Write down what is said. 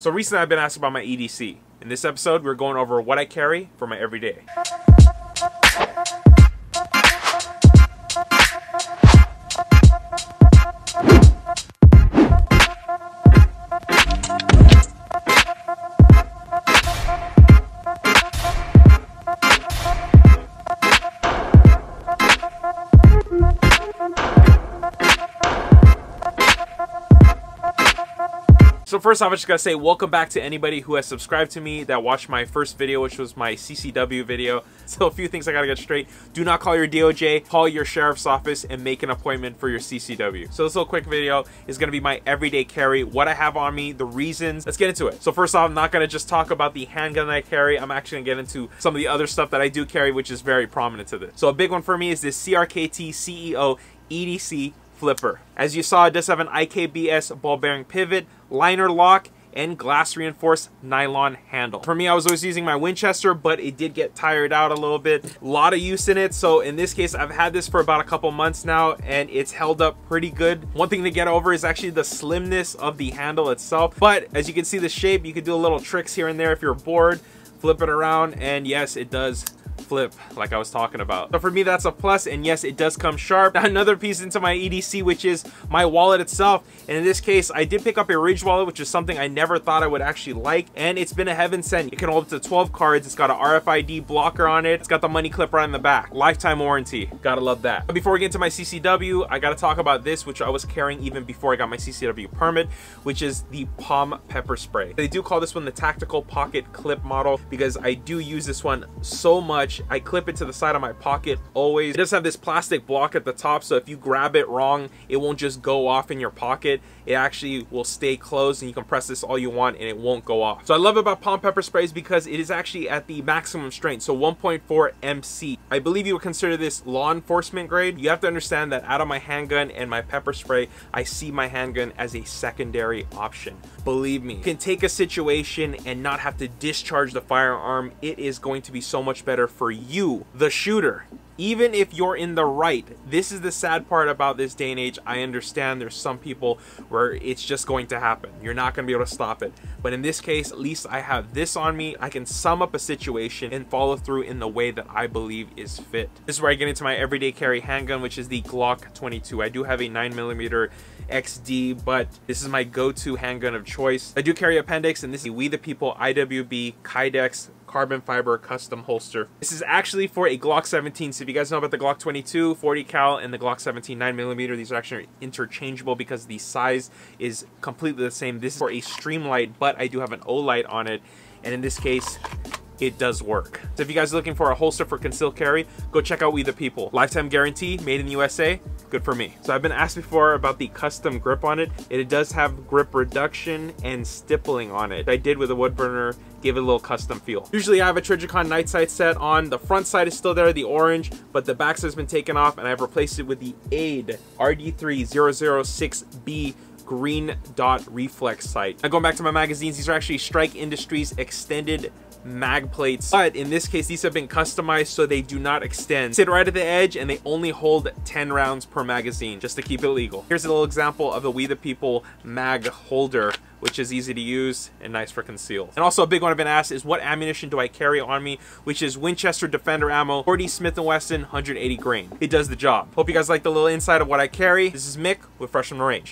So recently I've been asked about my EDC. In this episode, we're going over what I carry for my everyday. So first off, I just gotta say welcome back to anybody who has subscribed to me that watched my first video, which was my CCW video. So a few things I gotta get straight. Do not call your DOJ, call your sheriff's office and make an appointment for your CCW. So this little quick video is gonna be my everyday carry, what I have on me, the reasons. Let's get into it. So first off, I'm not gonna just talk about the handgun I carry. I'm actually gonna get into some of the other stuff that I do carry, which is very prominent to this. So a big one for me is this CRKT CEO EDC flipper. As you saw, it does have an IKBS ball bearing pivot, liner lock, and glass reinforced nylon handle. For me, I was always using my Winchester, but it did get tired out a little bit. A lot of use in it. So in this case, I've had this for about a couple months now and it's held up pretty good. One thing to get over is actually the slimness of the handle itself. But as you can see the shape, you can do a little tricks here and there if you're bored flip it around and yes it does flip like I was talking about. So for me, that's a plus, and yes, it does come sharp. Another piece into my EDC, which is my wallet itself. And in this case, I did pick up a Ridge wallet, which is something I never thought I would actually like, and it's been a heaven sent. It can hold up to 12 cards. It's got an RFID blocker on it. It's got the money clip right in the back. Lifetime warranty. Gotta love that. But before we get into my CCW, I gotta talk about this, which I was carrying even before I got my CCW permit, which is the POM Pepper Spray. They do call this one the Tactical Pocket Clip model because I do use this one so much much. I clip it to the side of my pocket always. It does have this plastic block at the top, so if you grab it wrong, it won't just go off in your pocket. It actually will stay closed and you can press this all you want and it won't go off. So I love about POM Pepper Sprays because it is actually at the maximum strength, so 1.4 MC. I believe you would consider this law enforcement grade. You have to understand that out of my handgun and my pepper spray, I see my handgun as a secondary option. Believe me, you can take a situation and not have to discharge the firearm. It is going to be so much better for you, the shooter. Even if you're in the right this is the sad part about this day and age. I understand there's some people where it's just going to happen. You're not going to be able to stop it. But in this case at least i have this on me. I can sum up a situation and follow through in the way that i believe is fit. This is where i get into my everyday carry handgun which is the glock 22 i do have a 9 millimeter XD, but this is my go-to handgun of choice. I do carry appendix, and this is We the People IWB Kydex carbon fiber custom holster. This is actually for a Glock 17. So if you guys know about the Glock 22, 40 cal, and the Glock 17 9mm, these are actually interchangeable because the size is completely the same. This is for a Streamlight, but I do have an Olight on it. And in this case, it does work. So if you guys are looking for a holster for concealed carry, go check out We The People. Lifetime guarantee, made in the USA, good for me. So I've been asked before about the custom grip on it. It does have grip reduction and stippling on it. I did with a wood burner, give it a little custom feel. Usually I have a Trijicon night sight set on. The front side is still there, the orange, but the back side has been taken off and I've replaced it with the ADE RD3006B green dot reflex sight. Now going back to my magazines, these are actually Strike Industries extended mag plates but in this case these have been customized so they do not extend sit right at the edge and they only hold 10 rounds per magazine just to keep it legal here's a little example of the we the people mag holder which is easy to use and nice for conceal. And also a big one I've been asked is what ammunition do I carry on me, which is Winchester Defender ammo, 40 Smith & Wesson, 180 grain. It does the job. Hope you guys like the little insight of what I carry. This is Mick with Fresh from the Range.